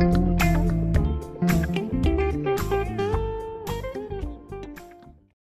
Bye.